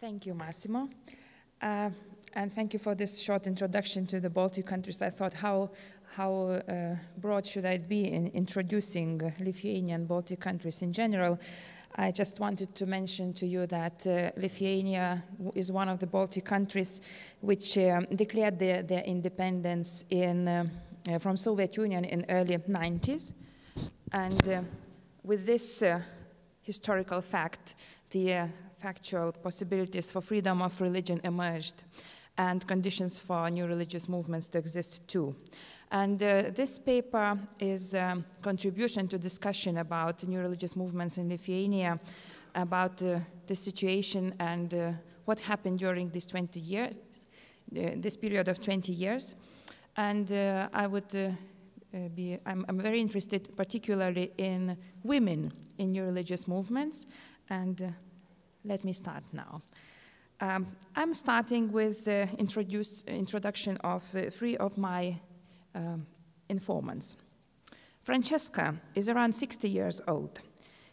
Thank you, Massimo. Uh, and thank you for this short introduction to the Baltic countries. I thought how, how uh, broad should I be in introducing Lithuania and Baltic countries in general. I just wanted to mention to you that uh, Lithuania is one of the Baltic countries which um, declared their, their independence in, uh, uh from Soviet Union in early 90s. And uh, with this uh, historical fact, the factual possibilities for freedom of religion emerged and conditions for new religious movements to exist too. And uh, this paper is a um, contribution to discussion about new religious movements in Lithuania, about uh, the situation and uh, what happened during these 20 years, uh, this period of 20 years. And uh, I would uh, be, I'm, I'm, very interested particularly in women in new religious movements and let me start now. Um, I'm starting with the introduction of three of my um, informants. Francesca is around 60 years old.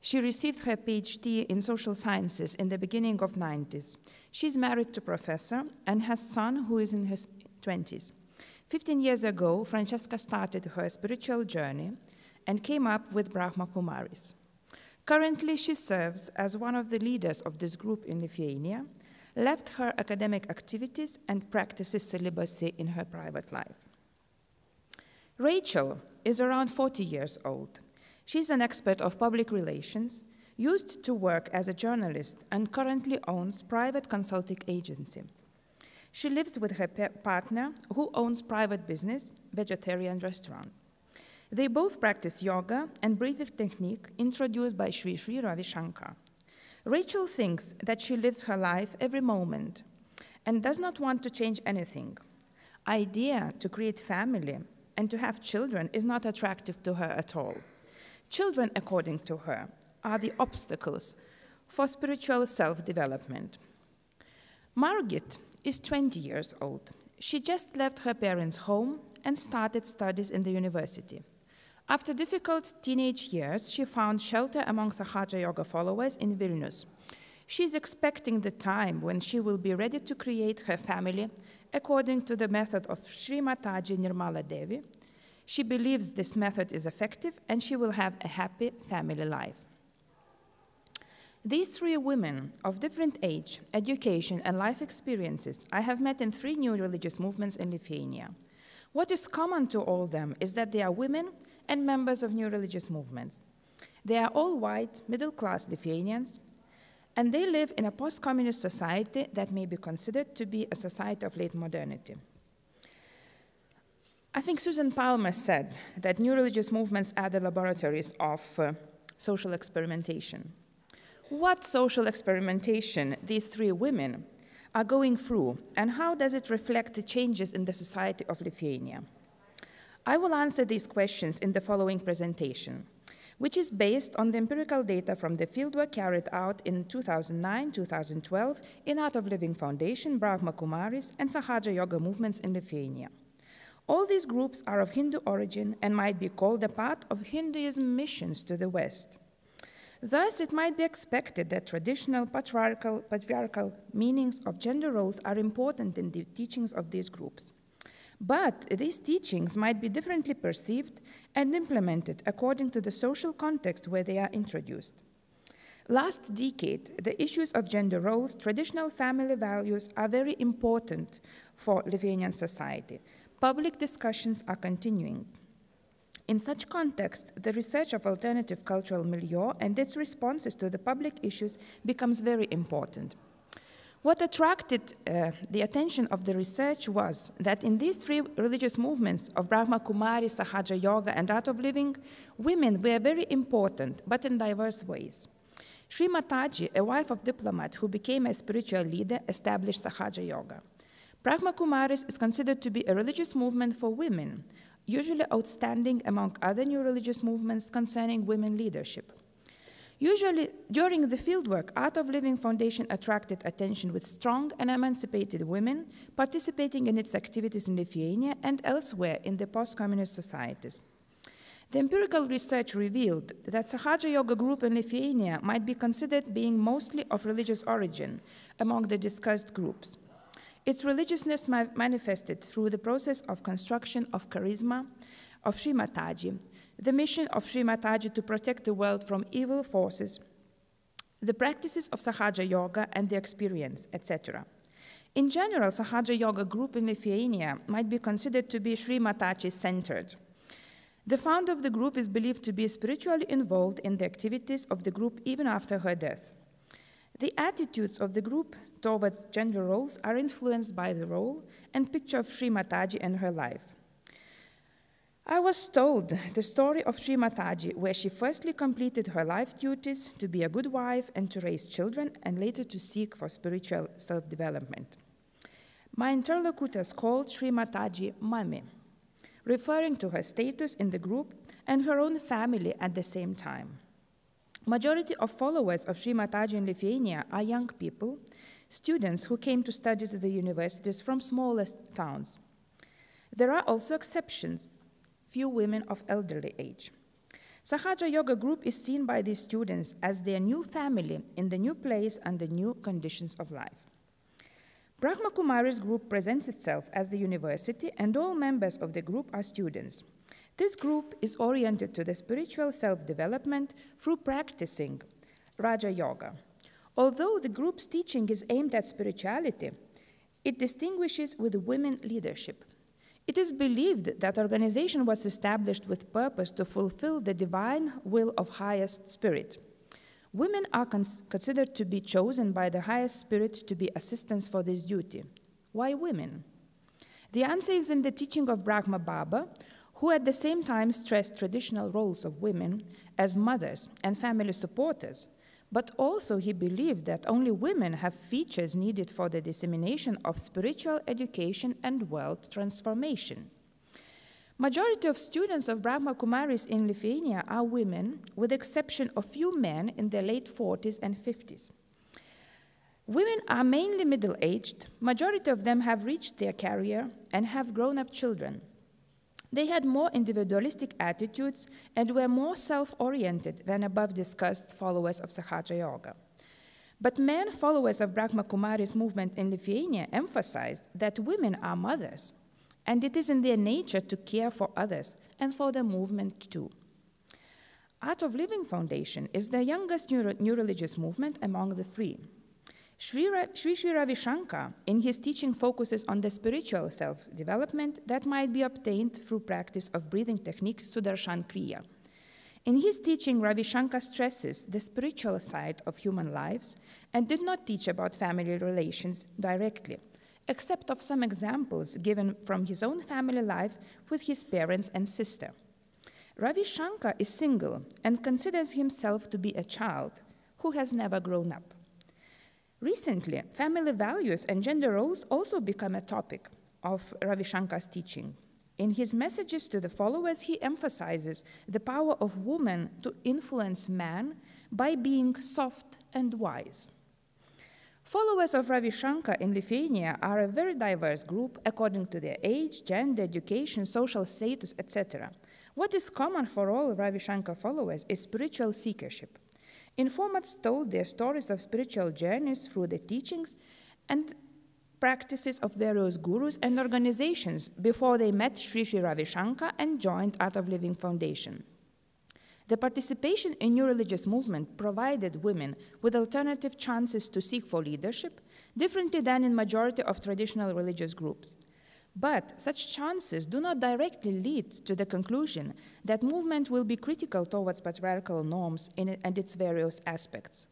She received her PhD in social sciences in the beginning of 90s. She's married to a professor and has a son who is in his 20s. 15 years ago, Francesca started her spiritual journey and came up with Brahma Kumaris. Currently, she serves as one of the leaders of this group in Lithuania, left her academic activities and practices celibacy in her private life. Rachel is around 40 years old. She's an expert of public relations, used to work as a journalist, and currently owns private consulting agency. She lives with her partner, who owns private business, vegetarian restaurant. They both practice yoga and breathing technique introduced by Sri Sri Ravi Shankar. Rachel thinks that she lives her life every moment and does not want to change anything. Idea to create family and to have children is not attractive to her at all. Children, according to her, are the obstacles for spiritual self-development. Margit is 20 years old. She just left her parents' home and started studies in the university. After difficult teenage years, she found shelter among Sahaja Yoga followers in Vilnius. She is expecting the time when she will be ready to create her family according to the method of Sri Mataji Nirmala Devi. She believes this method is effective and she will have a happy family life. These three women of different age, education, and life experiences I have met in three new religious movements in Lithuania. What is common to all them is that they are women and members of new religious movements. They are all white, middle class Lithuanians, and they live in a post communist society that may be considered to be a society of late modernity. I think Susan Palmer said that new religious movements are the laboratories of uh, social experimentation. What social experimentation these three women are going through, and how does it reflect the changes in the society of Lithuania? I will answer these questions in the following presentation, which is based on the empirical data from the fieldwork carried out in 2009-2012 in Art of Living Foundation, Brahma Kumaris, and Sahaja Yoga movements in Lithuania. All these groups are of Hindu origin and might be called a part of Hinduism missions to the West. Thus, it might be expected that traditional patriarchal, patriarchal meanings of gender roles are important in the teachings of these groups. But these teachings might be differently perceived and implemented according to the social context where they are introduced. Last decade, the issues of gender roles, traditional family values are very important for Lithuanian society. Public discussions are continuing. In such context, the research of alternative cultural milieu and its responses to the public issues becomes very important. What attracted uh, the attention of the research was that in these three religious movements of Brahma Kumari, Sahaja Yoga, and Art of Living, women were very important, but in diverse ways. Sri Mataji, a wife of diplomat who became a spiritual leader, established Sahaja Yoga. Brahma Kumaris is considered to be a religious movement for women, usually outstanding among other new religious movements concerning women leadership. Usually, during the fieldwork, Art of Living Foundation attracted attention with strong and emancipated women participating in its activities in Lithuania and elsewhere in the post-communist societies. The empirical research revealed that Sahaja Yoga group in Lithuania might be considered being mostly of religious origin among the discussed groups. Its religiousness manifested through the process of construction of charisma of Sri Mataji, the mission of Sri Mataji to protect the world from evil forces, the practices of Sahaja Yoga and the experience, etc. In general, Sahaja Yoga group in Lithuania might be considered to be Sri Mataji centered. The founder of the group is believed to be spiritually involved in the activities of the group even after her death. The attitudes of the group towards gender roles are influenced by the role and picture of Sri Mataji and her life. I was told the story of Sri Mataji, where she firstly completed her life duties to be a good wife and to raise children, and later to seek for spiritual self development. My interlocutors called Sri Mataji Mami referring to her status in the group and her own family at the same time. Majority of followers of Sri Mataji in Lithuania are young people, students who came to study to the universities from smallest towns. There are also exceptions, few women of elderly age. Sahaja Yoga group is seen by these students as their new family in the new place and the new conditions of life. Brahma Kumari's group presents itself as the university, and all members of the group are students. This group is oriented to the spiritual self development through practicing Raja Yoga. Although the group's teaching is aimed at spirituality, it distinguishes with women leadership. It is believed that organization was established with purpose to fulfill the divine will of highest spirit. Women are cons considered to be chosen by the highest spirit to be assistants for this duty. Why women? The answer is in the teaching of Brahma Baba, who at the same time stressed traditional roles of women as mothers and family supporters, but also he believed that only women have features needed for the dissemination of spiritual education and world transformation. Majority of students of Brahma Kumaris in Lithuania are women, with exception of few men in their late 40s and 50s. Women are mainly middle-aged. Majority of them have reached their career and have grown-up children. They had more individualistic attitudes and were more self-oriented than above discussed followers of Sahaja Yoga. But men followers of Brahma Kumaris movement in Lithuania emphasized that women are mothers and it is in their nature to care for others and for the movement too. Art of Living Foundation is the youngest new religious movement among the three. Sri, Sri Ravi Shankar, in his teaching, focuses on the spiritual self development that might be obtained through practice of breathing technique Sudarshan Kriya. In his teaching, Ravi Shankar stresses the spiritual side of human lives and did not teach about family relations directly, except of some examples given from his own family life with his parents and sister. Ravi Shankar is single and considers himself to be a child who has never grown up. Recently, family values and gender roles also become a topic of Ravi Shankar's teaching. In his messages to the followers, he emphasizes the power of women to influence man by being soft and wise. Followers of Ravi Shankar in Lithuania are a very diverse group according to their age, gender, education, social status, etc. What is common for all Ravi Shankar followers is spiritual seekership. Informants told their stories of spiritual journeys through the teachings and practices of various gurus and organizations before they met Sri Sri Ravi Shankar and joined Art of Living Foundation. The participation in new religious movement provided women with alternative chances to seek for leadership, differently than in majority of traditional religious groups. But such chances do not directly lead to the conclusion that movement will be critical towards patriarchal norms in, and its various aspects.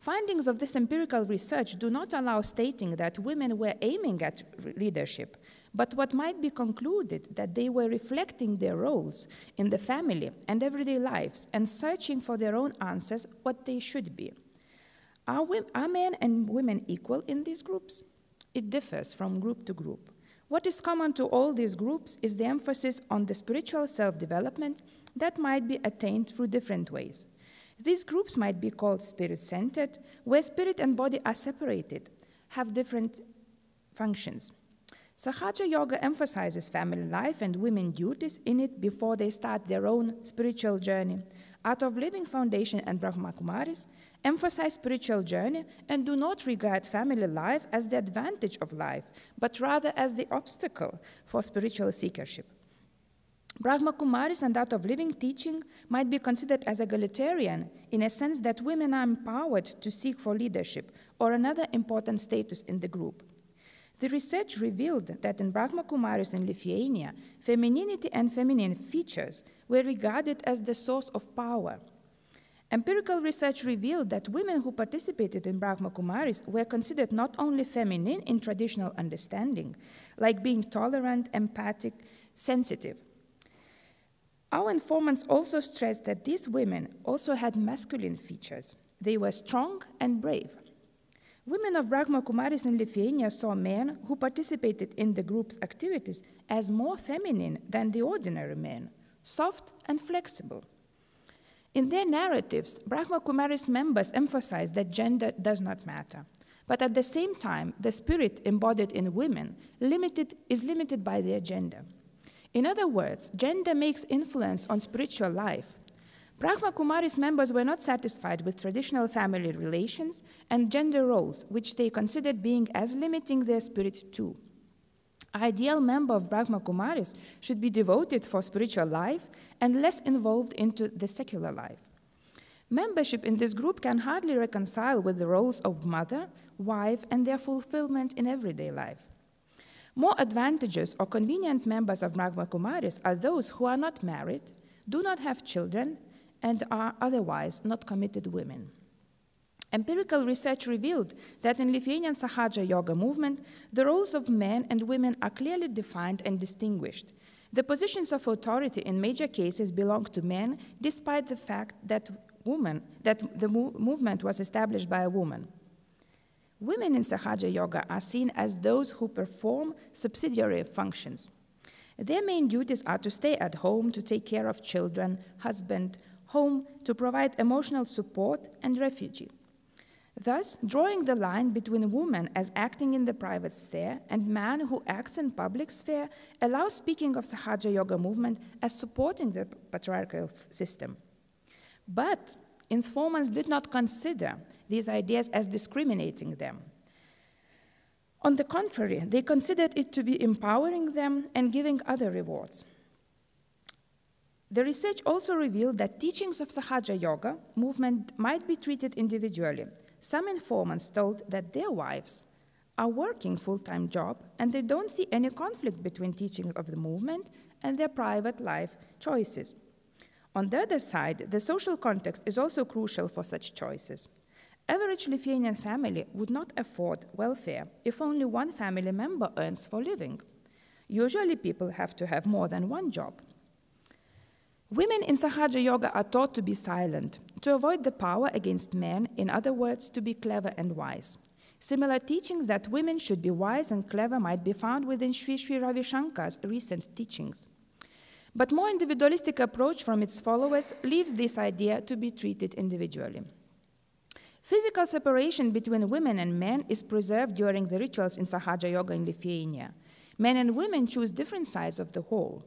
Findings of this empirical research do not allow stating that women were aiming at leadership, but what might be concluded that they were reflecting their roles in the family and everyday lives and searching for their own answers what they should be. Are, are men and women equal in these groups? It differs from group to group. What is common to all these groups is the emphasis on the spiritual self development that might be attained through different ways. These groups might be called spirit centered, where spirit and body are separated, have different functions. Sahaja Yoga emphasizes family life and women duties in it before they start their own spiritual journey. Art of Living Foundation and Brahma Kumaris emphasize spiritual journey and do not regard family life as the advantage of life, but rather as the obstacle for spiritual seekership. Brahma Kumaris and Art of Living teaching might be considered as egalitarian in a sense that women are empowered to seek for leadership or another important status in the group. The research revealed that in Brahma Kumaris in Lithuania, femininity and feminine features were regarded as the source of power. Empirical research revealed that women who participated in Brahma Kumaris were considered not only feminine in traditional understanding, like being tolerant, empathic, sensitive, our informants also stressed that these women also had masculine features. They were strong and brave. Women of Brahma Kumaris in Lithuania saw men who participated in the group's activities as more feminine than the ordinary men, soft and flexible. In their narratives, Brahma Kumaris members emphasize that gender does not matter. But at the same time, the spirit embodied in women limited, is limited by their gender. In other words, gender makes influence on spiritual life. Brahma Kumaris members were not satisfied with traditional family relations and gender roles, which they considered being as limiting their spirit too. Ideal member of Brahma Kumaris should be devoted for spiritual life and less involved into the secular life. Membership in this group can hardly reconcile with the roles of mother, wife, and their fulfillment in everyday life. More advantageous or convenient members of Brahma Kumaris are those who are not married, do not have children, and are otherwise not committed women. Empirical research revealed that in Lithuanian Sahaja Yoga movement, the roles of men and women are clearly defined and distinguished. The positions of authority in major cases belong to men, despite the fact that, woman, that the movement was established by a woman. Women in Sahaja Yoga are seen as those who perform subsidiary functions. Their main duties are to stay at home, to take care of children, husband, home, to provide emotional support, and refugee. Thus, drawing the line between women as acting in the private sphere and man who acts in public sphere allows speaking of the Sahaja Yoga movement as supporting the patriarchal system. But informants did not consider these ideas as discriminating them. On the contrary, they considered it to be empowering them and giving other rewards. The research also revealed that teachings of Sahaja Yoga movement might be treated individually. Some informants told that their wives are working full-time job and they don't see any conflict between teachings of the movement and their private life choices. On the other side, the social context is also crucial for such choices. Average Lithuanian family would not afford welfare if only one family member earns for living. Usually people have to have more than one job. Women in Sahaja Yoga are taught to be silent, to avoid the power against men, in other words, to be clever and wise. Similar teachings that women should be wise and clever might be found within Sri Sri Ravi Shankar's recent teachings. But more individualistic approach from its followers leaves this idea to be treated individually. Physical separation between women and men is preserved during the rituals in Sahaja Yoga in Lithuania. Men and women choose different sides of the whole.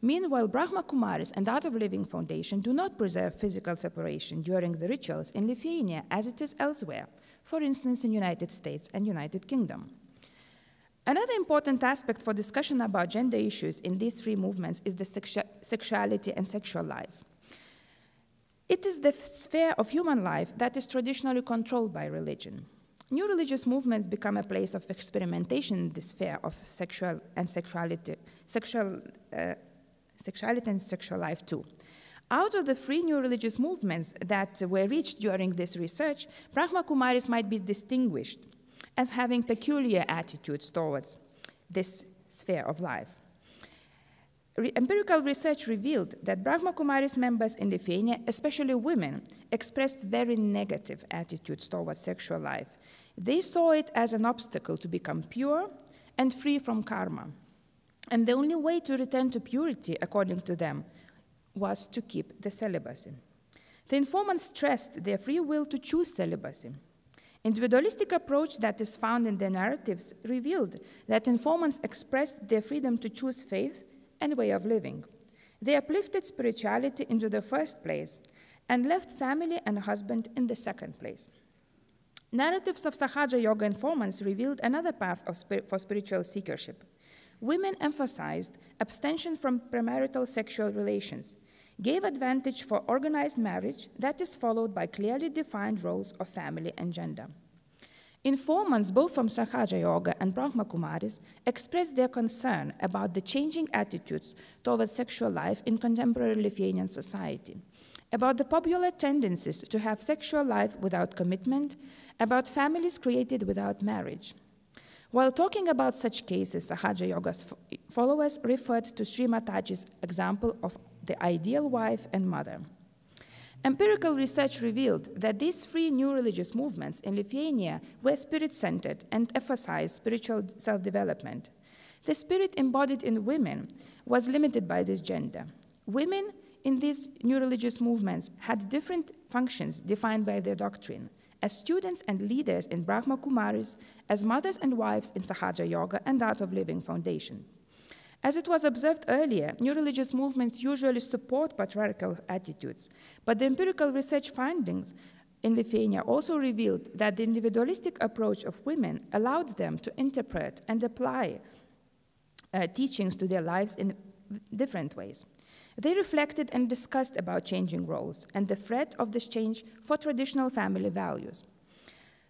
Meanwhile, Brahma Kumaris and Art of Living Foundation do not preserve physical separation during the rituals in Lithuania as it is elsewhere, for instance in United States and United Kingdom. Another important aspect for discussion about gender issues in these three movements is the sexu sexuality and sexual life. It is the sphere of human life that is traditionally controlled by religion. New religious movements become a place of experimentation in the sphere of sexual and sexuality, sexual, uh, sexuality and sexual life too. Out of the three new religious movements that were reached during this research, Brahma Kumaris might be distinguished as having peculiar attitudes towards this sphere of life. Re empirical research revealed that Brahma Kumaris members in Lithuania, especially women, expressed very negative attitudes towards sexual life. They saw it as an obstacle to become pure and free from karma. And the only way to return to purity, according to them, was to keep the celibacy. The informants stressed their free will to choose celibacy. Individualistic approach that is found in the narratives revealed that informants expressed their freedom to choose faith and way of living. They uplifted spirituality into the first place and left family and husband in the second place. Narratives of Sahaja Yoga informants revealed another path for spiritual seekership. Women emphasized abstention from premarital sexual relations, gave advantage for organized marriage that is followed by clearly defined roles of family and gender. Informants, both from Sahaja Yoga and Brahma Kumaris, expressed their concern about the changing attitudes towards sexual life in contemporary Lithuanian society, about the popular tendencies to have sexual life without commitment, about families created without marriage. While talking about such cases, Sahaja Yoga's followers referred to Sri Mataji's example of the ideal wife and mother. Empirical research revealed that these three new religious movements in Lithuania were spirit centered and emphasized spiritual self development. The spirit embodied in women was limited by this gender. Women in these new religious movements had different functions defined by their doctrine as students and leaders in Brahma Kumaris, as mothers and wives in Sahaja Yoga and Art of Living Foundation. As it was observed earlier, new religious movements usually support patriarchal attitudes, but the empirical research findings in Lithuania also revealed that the individualistic approach of women allowed them to interpret and apply uh, teachings to their lives in different ways. They reflected and discussed about changing roles and the threat of this change for traditional family values.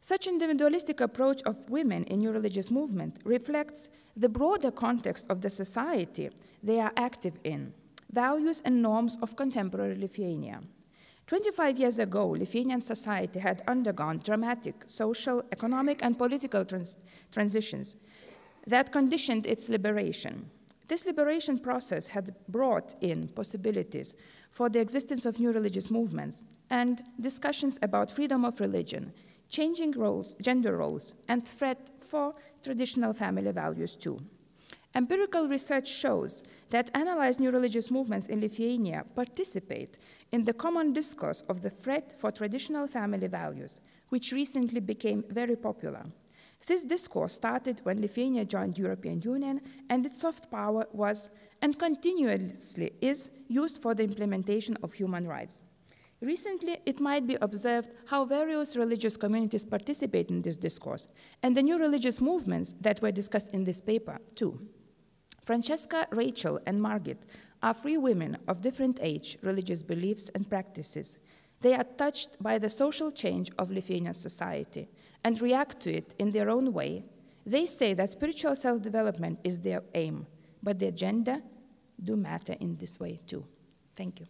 Such individualistic approach of women in new religious movement reflects the broader context of the society they are active in, values and norms of contemporary Lithuania. 25 years ago, Lithuanian society had undergone dramatic social, economic, and political trans transitions that conditioned its liberation. This liberation process had brought in possibilities for the existence of new religious movements and discussions about freedom of religion, changing roles, gender roles, and threat for traditional family values too. Empirical research shows that analyzed new religious movements in Lithuania participate in the common discourse of the threat for traditional family values, which recently became very popular. This discourse started when Lithuania joined the European Union and its soft power was and continuously is used for the implementation of human rights. Recently, it might be observed how various religious communities participate in this discourse, and the new religious movements that were discussed in this paper, too. Francesca, Rachel, and Margit are three women of different age, religious beliefs, and practices. They are touched by the social change of Lithuanian society and react to it in their own way. They say that spiritual self development is their aim, but their gender do matter in this way, too. Thank you.